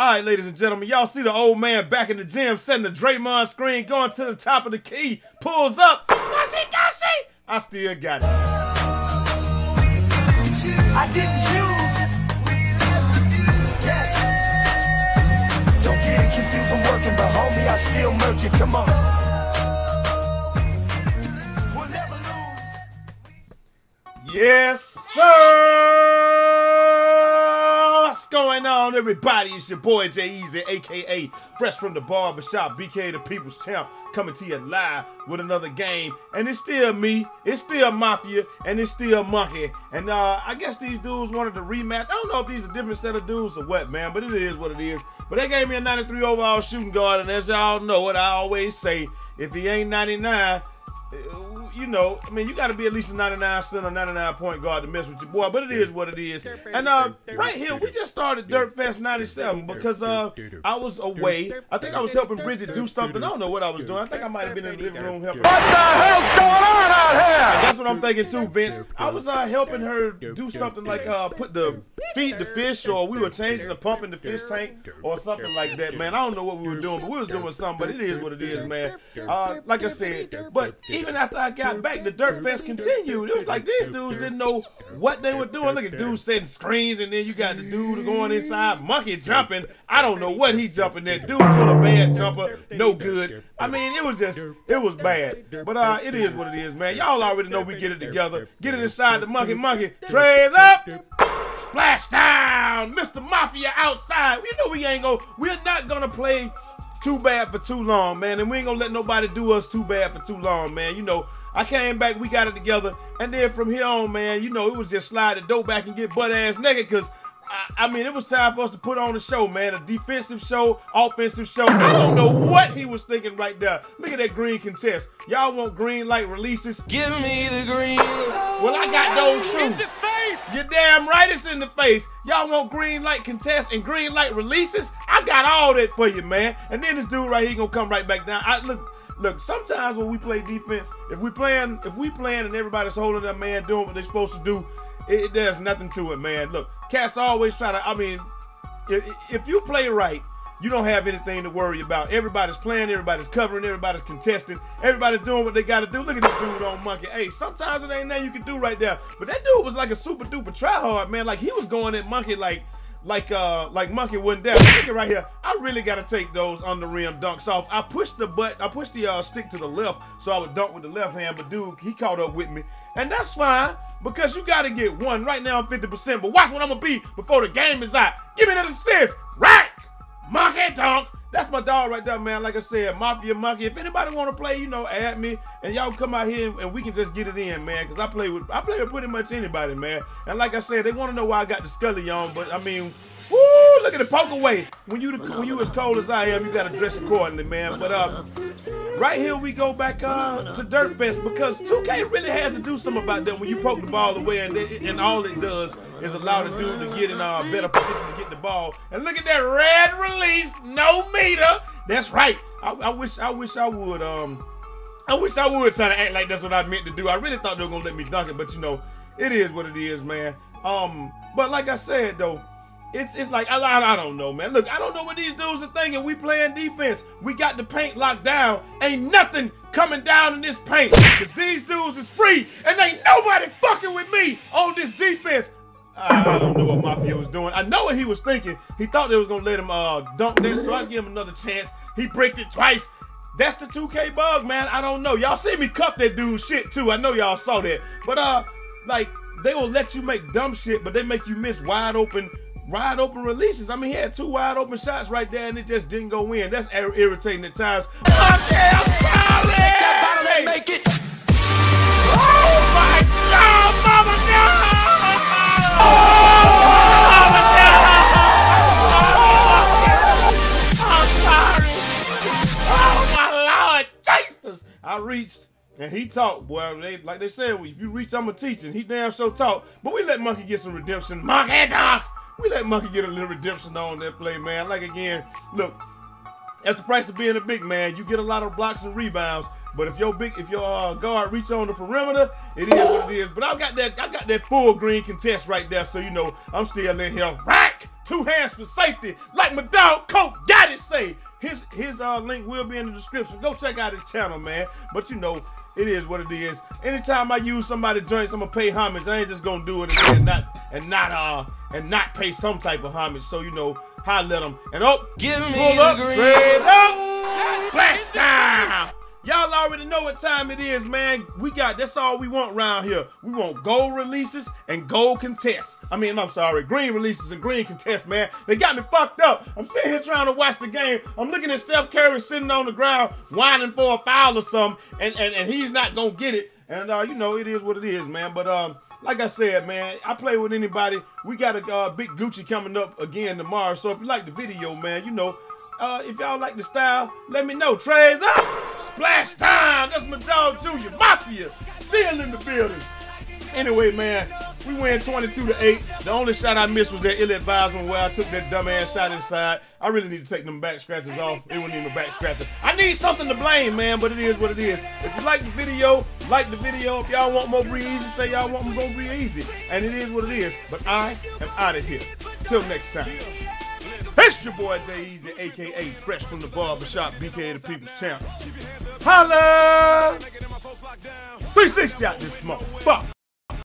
All right, ladies and gentlemen, y'all see the old man back in the gym setting the Draymond screen, going to the top of the key, pulls up. I still got it. I didn't choose. Yes. Don't get it confused, I'm working, but homie, I still murk it. Come on. We'll never lose. Yes, sir. On, everybody? It's your boy Jai Eazy, aka Fresh from the Barbershop, BK the People's Champ, coming to you live with another game. And it's still me, it's still Mafia, and it's still Monkey. And uh, I guess these dudes wanted to rematch. I don't know if these are different set of dudes or what, man, but it is what it is. But they gave me a 93 overall shooting guard, and as y'all know what I always say, if he ain't 99, uh, you know, I mean, you got to be at least a 99 cent or 99 point guard to mess with your boy, but it is what it is. And uh, right here, we just started Dirt Fest 97 because uh, I was away. I think I was helping Bridget do something. I don't know what I was doing. I think I might have been in the living room helping. What the hell's going on out here? That's what I'm thinking too, Vince. I was uh, helping her do something like uh, put the feed the fish, or we were changing the pump in the fish tank, or something like that, man. I don't know what we were doing, but we was doing something. But it is what it is, man. Uh, like I said, but even after I got back, the Dirt Fest continued. It was like these dudes didn't know what they were doing. Look at dudes setting screens, and then you got the dude going inside, monkey jumping. I don't know what he jumping there. Dude pull a bad jumper, no good. I mean, it was just, it was bad. But uh, it is what it is, man. Y'all already know we get it together. Get it inside the monkey, monkey. Trays up. Splash down, Mr. Mafia outside. You know we ain't gonna, we're not gonna play too bad for too long, man. And we ain't gonna let nobody do us too bad for too long, man. You know, I came back, we got it together, and then from here on, man, you know, it was just slide the dough back and get butt ass naked, cause I, I mean, it was time for us to put on a show, man. A defensive show, offensive show. I don't know what he was thinking right there. Look at that green contest. Y'all want green light releases? Give me the green. Well, I got those too. You're damn right it's in the face. Y'all want green light contests and green light releases? I got all that for you, man. And then this dude right here gonna come right back down. I look, look. Sometimes when we play defense, if we playing, if we playing and everybody's holding that man doing what they're supposed to do, it, it- there's nothing to it, man. Look, cats always try to. I mean, if, if you play right, you don't have anything to worry about. Everybody's playing, everybody's covering, everybody's contesting, everybody's doing what they got to do. Look at this dude on Monkey. Hey, sometimes it ain't nothing you can do right there. But that dude was like a super duper tryhard, man. Like he was going at Monkey like. Like uh like monkey wasn't there. Look at right here. I really gotta take those under rim dunks off. I pushed the butt, I pushed the uh, stick to the left so I would dunk with the left hand, but dude, he caught up with me. And that's fine because you gotta get one. Right now I'm 50%, but watch what I'm gonna be before the game is out. Give me that assist. Rack! Dunk. That's my dog right there, man. Like I said, Mafia Monkey. If anybody want to play, you know, add me, and y'all come out here and, and we can just get it in, man. Cause I play with I play with pretty much anybody, man. And like I said, they want to know why I got the Scully on, but I mean, woo! Look at the poke away. When you the, when you as cold as I am, you gotta dress accordingly, man. But uh, right here we go back uh to Dirt Fest because 2K really has to do something about that when you poke the ball away, and and all it does is allow the dude to get in a better position to get the ball. And look at that red release, no meter. That's right. I, I wish I wish I would um I wish I would try to act like that's what I meant to do. I really thought they were gonna let me dunk it, but you know, it is what it is, man. Um, but like I said though, it's it's like I, I, don't know, man. Look, I don't know what these dudes are thinking. We playing defense. We got the paint locked down. Ain't nothing coming down in this paint. Cause these dudes is free, and ain't nobody fucking with me on this defense. I, I don't know what Mafia was doing. I know what he was thinking. He thought they was gonna let him uh dunk this, so I give him another chance. He bricked it twice. That's the 2K bug, man. I don't know. Y'all see me cuff that dude shit too. I know y'all saw that. But uh, like they will let you make dumb shit, but they make you miss wide open, wide open releases. I mean, he had two wide open shots right there, and it just didn't go in. That's ir- irritating at times. Monkey, I'm sorry. Make it. Oh my God, Mama, no! Oh, Mama, no! I'm sorry. Oh my Lord, Jesus! I reached and he talked, boy. They, like they said, if you reach, I'm a teacher. He damn sure talk. But we let Monkey get some redemption. Monkey dog. We let Monkey get a little redemption on that play, man. Like again, look, that's the price of being a big man. You get a lot of blocks and rebounds. But if your big, if your uh, guard reach on the perimeter, it is what it is. But I got that, I got that full green contest right there. So you know, I'm still in here. Rack two hands for safety, like my dog Cope. His uh link will be in the description. Go check out his channel, man. But you know, it is what it is. Anytime I use somebody joints, I'm gonna pay homage. I ain't just gonna do it and not and not uh and not pay some type of homage. So you know, I let them and oh, give me pull up, green. trade up, splash. Y'all already know what time it is, man. We got that's all we want around here. We want gold releases and gold contests. I mean, I'm sorry, green releases and green contests, man. They got me fucked up. I'm sitting here trying to watch the game. I'm looking at Steph Curry sitting on the ground, whining for a foul or something, and and, and he's not gonna get it. And uh, you know, it is what it is, man. But um, like I said, man, I play with anybody. We got a uh, big Gucci coming up again tomorrow. So if you like the video, man, you know, uh, if y'all like the style, let me know. Trey's up. Splash time. That's my dog Junior Mafia. Still in the building. Anyway, man, we win 22 to 8. The only shot I missed was that ill advised one where I took that dumbass shot inside. I really need to take them back scratches off. It wasn't even a back scratcher. I need something to blame, man, but it is what it is. If you like the video, like the video. If y'all want more Breezy, say y'all want more Breezy. And it is what it is. But I am out of here. Till next time. It's your boy Jai Eazy, aka Fresh from the Barbershop, BK the People's Champ. Holla! 360 out this motherfucker.